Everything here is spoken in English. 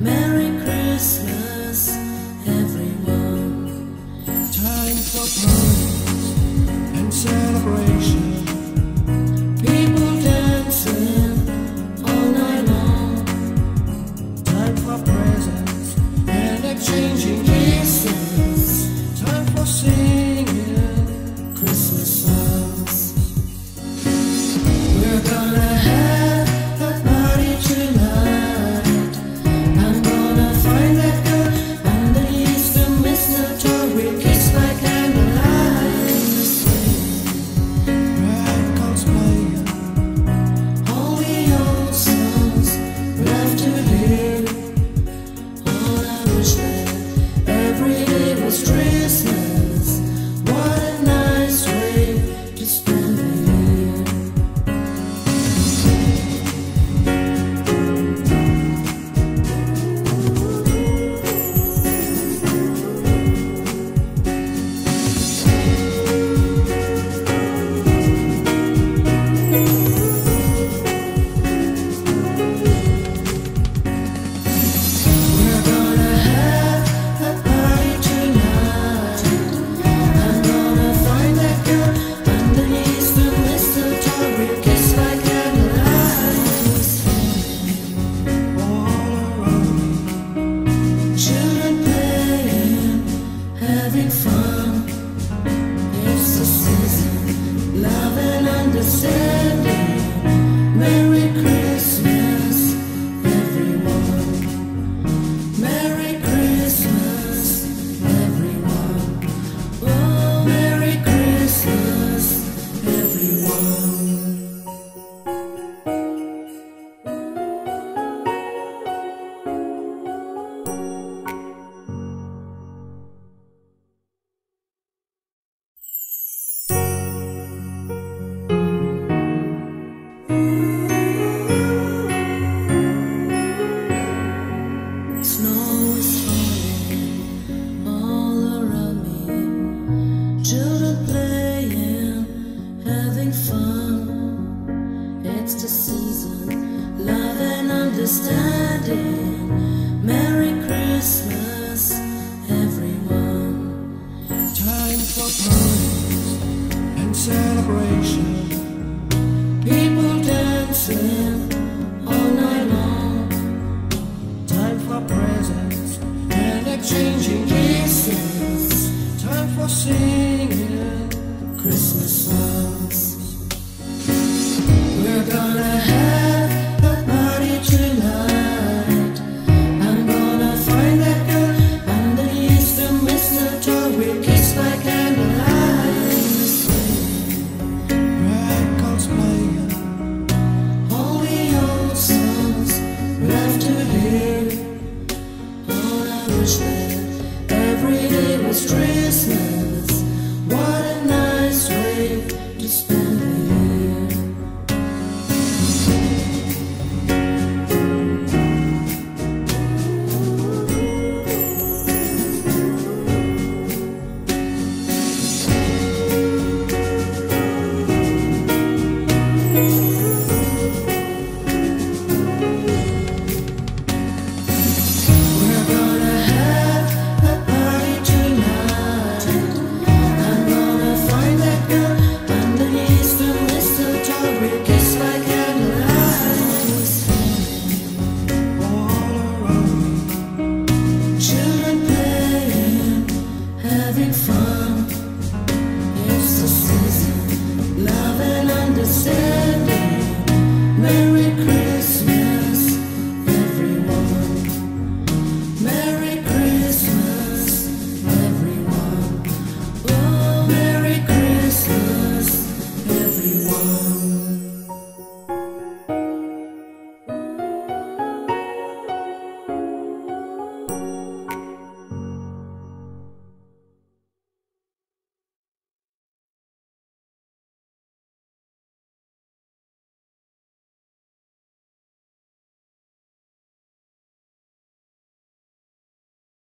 Merry Christmas. sun. Standing. Was Christmas.